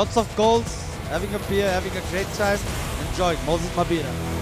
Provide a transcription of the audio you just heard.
Lots of goals, having a beer, having a great time, enjoying Moses Mabhida.